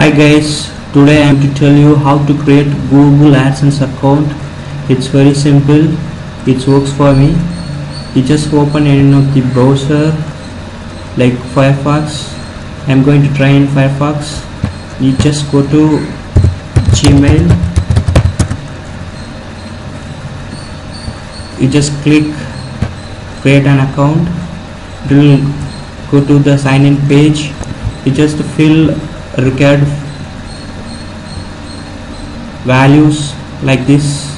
Hi guys, today I am to tell you how to create Google AdSense account. It's very simple. It works for me. You just open any of the browser like Firefox. I'm going to try in Firefox. You just go to Gmail. You just click create an account. It will go to the sign in page. You just fill required values like this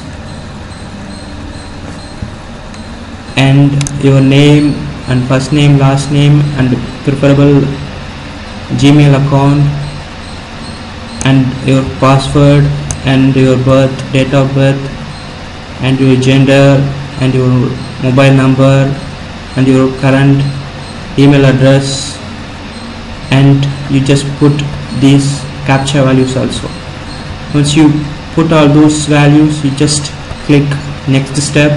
and your name and first name last name and preferable gmail account and your password and your birth date of birth and your gender and your mobile number and your current email address and you just put these capture values also. Once you put all those values you just click next step.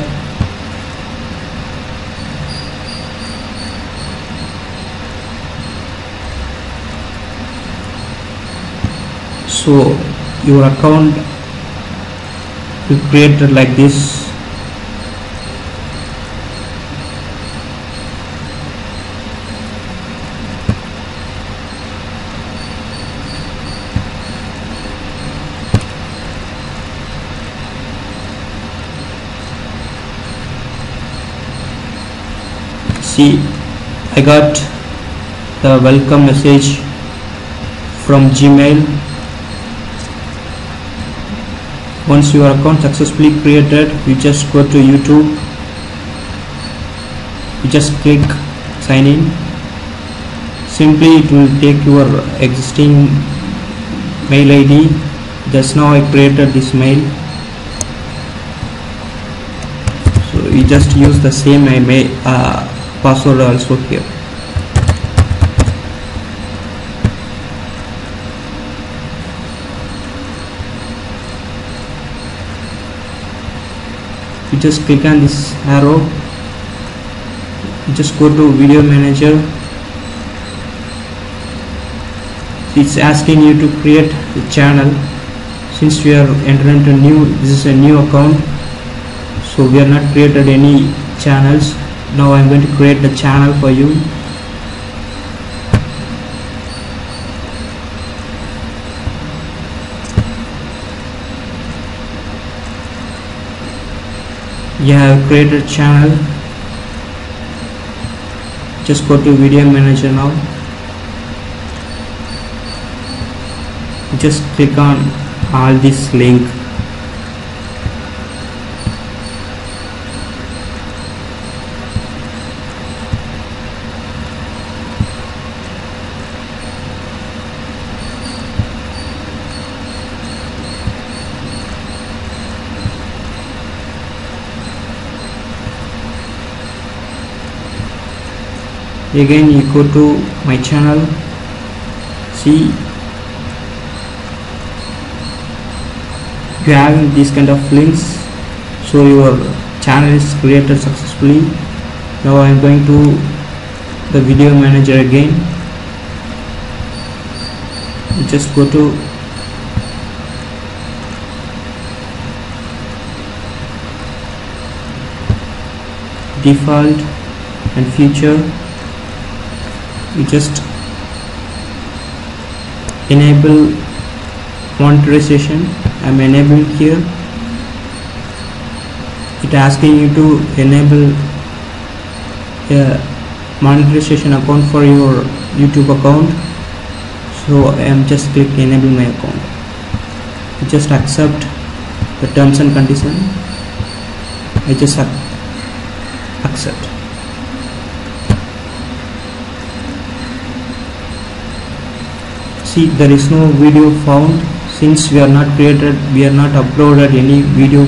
So your account will created like this see I got the welcome message from Gmail. Once your account successfully created you just go to YouTube. You just click sign in. Simply it will take your existing mail ID just now I created this mail. So you just use the same email uh, password also here. You just click on this arrow. You just go to video manager. It's asking you to create a channel. Since we are entering into new this is a new account so we are not created any channels now I'm going to create the channel for you. You have created channel. Just go to video manager now. Just click on all this link again you go to my channel. See? You having these kind of links so your channel is created successfully. Now I am going to the video manager again. You just go to default and feature you just enable monetization. I'm enabling here. It asking you to enable a monetization account for your YouTube account. So I am just click enable my account. Just accept the terms and condition. I just accept see there is no video found. Since we are not created we are not uploaded any video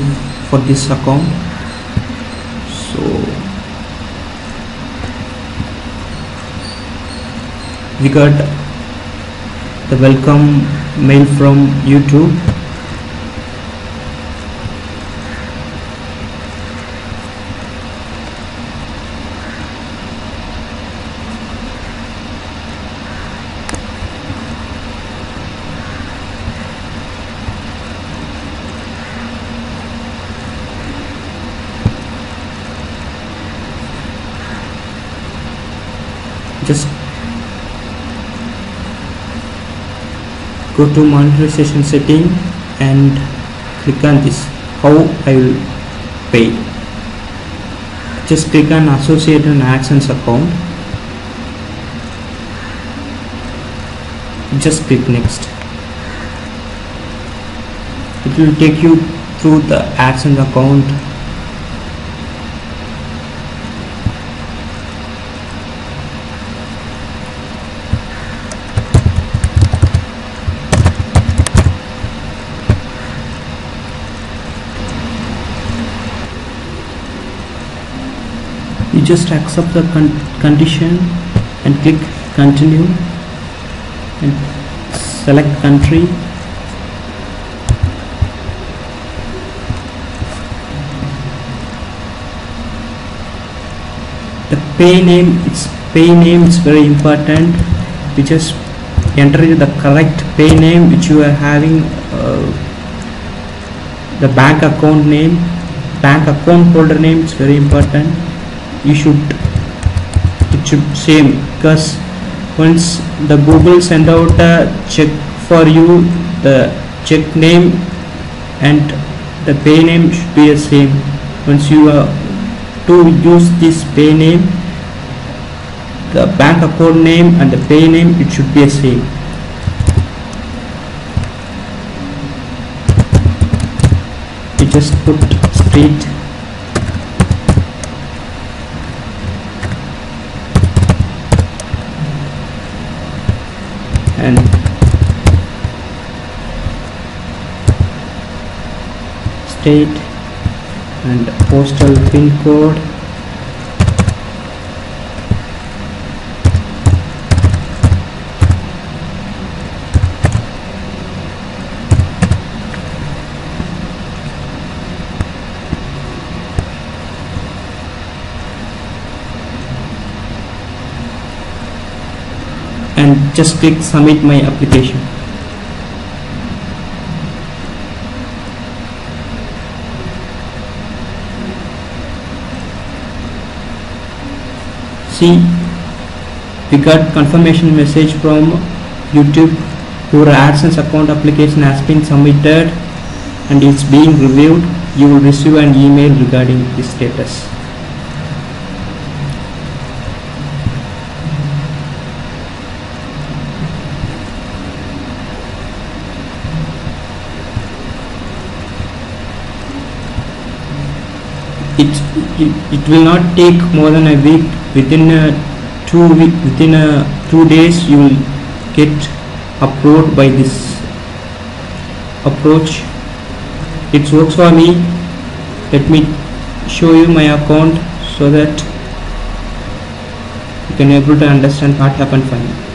for this account. So we got the welcome mail from YouTube just go to monetization setting and click on this. How I will pay? Just click on associate an AdSense account. Just click next. It will take you through the AdSense account just accept the con condition and click continue and select country. The pay name it's pay name is very important. You just enter the correct pay name which you are having uh, the bank account name. Bank account holder name is very important you should it should same because once the google send out a check for you the check name and the pay name should be the same. Once you are to use this pay name the bank account name and the pay name it should be the same. You just put street state and postal pin code. And just click submit my application see we got confirmation message from YouTube your AdSense account application has been submitted and it's being reviewed. You will receive an email regarding the status it, it will not take more than a week. Within a two week within a two days you will get approved by this approach. It works for me. Let me show you my account so that you can able to understand what happened for me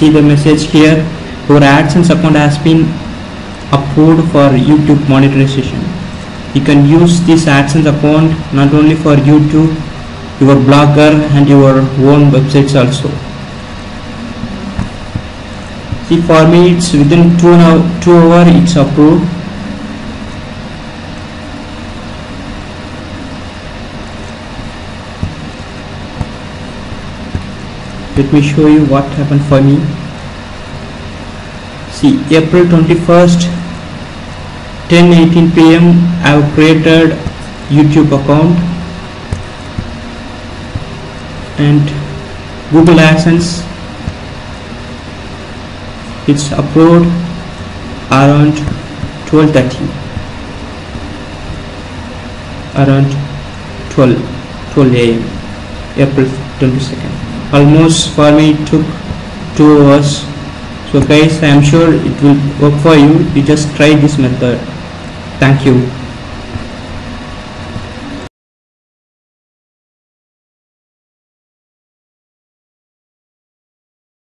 see the message here. Your AdSense account has been approved for YouTube monetization. You can use this AdSense account not only for YouTube your blogger and your own websites also. See for me it's within two now two hour it's approved let me show you what happened for me see April 21st 10:18 p.m. I have created YouTube account and Google AdSense it's approved around 12:30 around 12 12 a.m. April 22nd almost for me it took two hours so guys i am sure it will work for you. You just try this method. Thank you